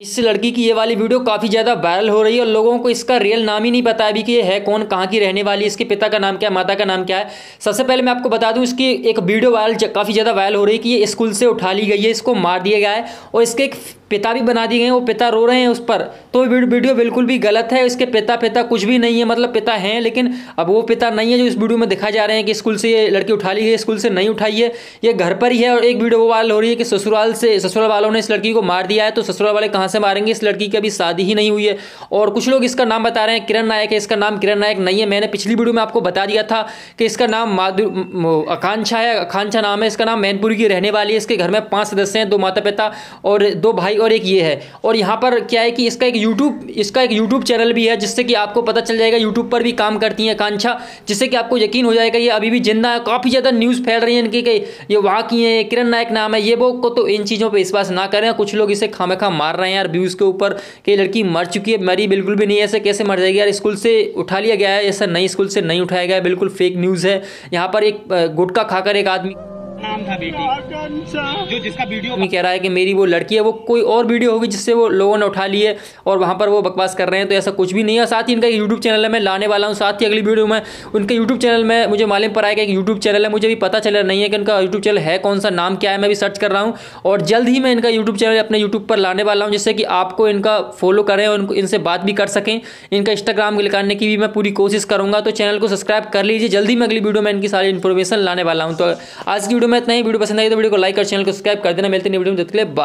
इस लड़की की ये वाली वीडियो काफ़ी ज़्यादा वायरल हो रही है और लोगों को इसका रियल नाम ही नहीं पता अभी कि ये है कौन, कहाँ की रहने वाली इसके पिता का नाम क्या है माता का नाम क्या है। सबसे पहले मैं आपको बता दूँ, इसकी एक वीडियो वायरल काफ़ी ज़्यादा वायरल हो रही है कि ये स्कूल से उठा ली गई है, इसको मार दिया गया है और इसके एक पिता भी बना दिए गए हैं, वो पिता रो रहे हैं उस पर। तो वीडियो बिल्कुल भी गलत है, इसके पिता पिता कुछ भी नहीं है मतलब पिता हैं, लेकिन अब वो पिता नहीं है जो इस वीडियो में दिखा जा रहे हैं कि स्कूल से ये लड़की उठा ली गई, स्कूल से नहीं उठाई है। ये घर पर ही है और एक वीडियो वो वायरल हो रही है कि ससुराल से, ससुराल वालों ने इस लड़की को मार दिया है तो ससुराल वाले कहाँ से मारेंगे? इस लड़की की अभी शादी ही नहीं हुई है। और कुछ लोग इसका नाम बता रहे हैं, किरण नायक है, इसका नाम किरण नायक नहीं है। मैंने पिछली वीडियो में आपको बता दिया था कि इसका नाम माधुर आकांक्षा है आकांक्षा नाम है, इसका नाम मैनपुरी की रहने वाली है, इसके घर में पाँच सदस्य हैं, दो माता पिता और दो भाई और एक ये है। और यहाँ पर क्या है कि इसका एक यूट्यूब इसका एक यूट्यूब चैनल भी है, जिससे कि आपको पता चल जाएगा यूट्यूब पर भी काम करती हैं कांछा जिससे कि आपको यकीन हो जाएगा ये अभी भी ज़िंदा है काफ़ी ज़्यादा न्यूज़ फैल रही है इनकी, कि ये वहाँ की है किरण नायक नाम है, ये वो को तो इन चीज़ों पर विश्वास ना करें। कुछ लोग इसे खामे खा मार रहे हैं यार व्यूज़ के ऊपर, कि लड़की मर चुकी है, मरी बिल्कुल भी नहीं ऐसे कैसे मर जाएगी यार? स्कूल से उठा लिया गया है, ऐसा नई स्कूल से नहीं उठाया गया, बिल्कुल फेक न्यूज़ है। यहाँ पर एक गुटका खाकर एक आदमी नाम था बेटी। जो जिसका वीडियो कह रहा है कि मेरी वो लड़की है, वो कोई और वीडियो होगी जिससे वो लोगों ने उठा लिए और वहाँ पर वो बकवास कर रहे हैं तो ऐसा कुछ भी नहीं है। साथ ही इनका यूट्यूब चैनल है, मैं लाने वाला हूँ। साथ ही अगली वीडियो में उनके यूट्यूब चैनल में मुझे मालूम पर आएगा कि यूट्यूब चैनल है, मुझे भी पता चला नहीं है कि उनका यूट्यूब चैनल है कौन सा, नाम क्या है, मैं भी सर्च कर रहा हूँ। और जल्द ही मैं इनका यूट्यूब चैनल अपने यूट्यूब पर लाने वाला हूँ, जिससे कि आपको इनका फॉलो करें और इनसे बात भी कर सकें। इनका इंस्टाग्राम निकालने की भी मैं पूरी कोशिश करूँगा तो चैनल को सब्सक्राइब कर लीजिए। जल्दी मैं अगली वीडियो में इनकी सारी इन्फॉर्मेशन लाने वाला हूँ। तो आज की वीडियो में इतना ही वीडियो पसंद आई तो वीडियो को लाइक और चैनल को सब्सक्राइब कर देना। मिलते हैं वीडियो में बाय।